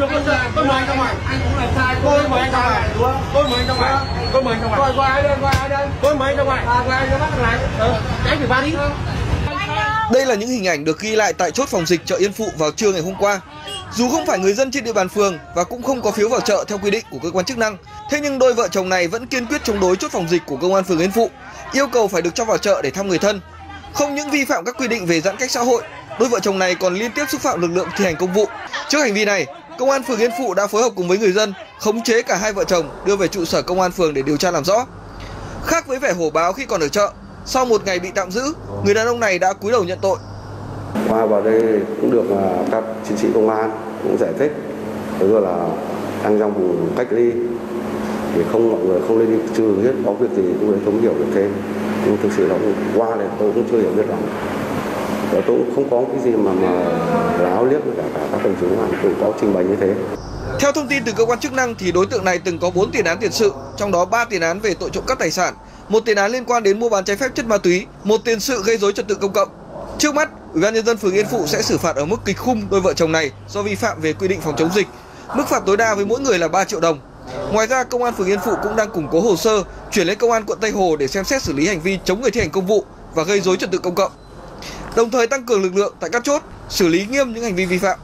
chưa có sợ tôi mời anh ra ngoài. Anh cũng làm sai tôi mời anh ra ngoài. Tôi mời anh ra ngoài. Tôi mời anh ra ngoài. Gọi gọi ai đây? Gọi ai đây? Tôi mời anh ra ngoài. À anh ra bắt thằng này ừ. anh phải ba đi? Đây là những hình ảnh được ghi lại tại chốt phòng dịch chợ Yên Phụ vào trưa ngày hôm qua. Dù không phải người dân trên địa bàn phường và cũng không có phiếu vào chợ theo quy định của cơ quan chức năng, thế nhưng đôi vợ chồng này vẫn kiên quyết chống đối chốt phòng dịch của công an phường Yên Phụ, yêu cầu phải được cho vào chợ để thăm người thân. Không những vi phạm các quy định về giãn cách xã hội, đôi vợ chồng này còn liên tiếp xúc phạm lực lượng thi hành công vụ. Trước hành vi này, công an phường Yên Phụ đã phối hợp cùng với người dân khống chế cả hai vợ chồng đưa về trụ sở công an phường để điều tra làm rõ. Khác với vẻ hổ báo khi còn ở chợ, sau một ngày bị tạm giữ, người đàn ông này đã cúi đầu nhận tội. qua vào đây cũng được à, các chiến sĩ công an cũng giải thích rồi là đang trong vùng cách ly thì không mọi người không nên đi trừ hết có việc gì cũng đấy không hiểu được thêm nhưng thực sự là qua này tôi cũng chưa hiểu biết lắm tôi cũng không có cái gì mà mà láo liếc với cả, cả các đồng chí công an cũng có trình bày như thế Theo thông tin từ cơ quan chức năng thì đối tượng này từng có 4 tiền án tiền sự, trong đó 3 tiền án về tội trộm cắp tài sản, một tiền án liên quan đến mua bán trái phép chất ma túy, một tiền sự gây rối trật tự công cộng. Trước mắt, Ủy ban nhân dân phường Yên Phụ sẽ xử phạt ở mức kịch khung đôi vợ chồng này do vi phạm về quy định phòng chống dịch. Mức phạt tối đa với mỗi người là 3 triệu đồng. Ngoài ra, công an phường Yên Phụ cũng đang củng cố hồ sơ, chuyển lên công an quận Tây Hồ để xem xét xử lý hành vi chống người thi hành công vụ và gây rối trật tự công cộng. Đồng thời tăng cường lực lượng tại các chốt, xử lý nghiêm những hành vi vi phạm.